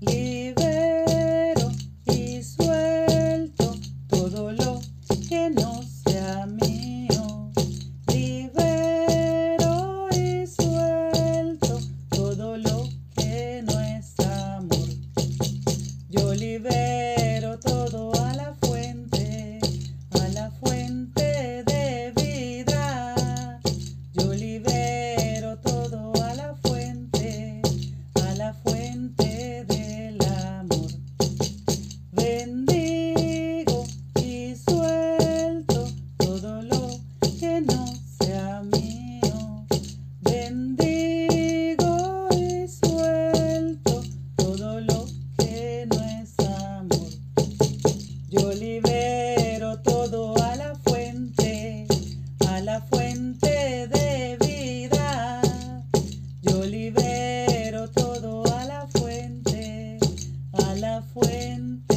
libero y suelto todo lo que no sea mío. Libero y suelto todo lo que no es amor. Yo libero todo a la fuente, a la fuente de vida. Yo libero todo a la fuente, a la fuente When.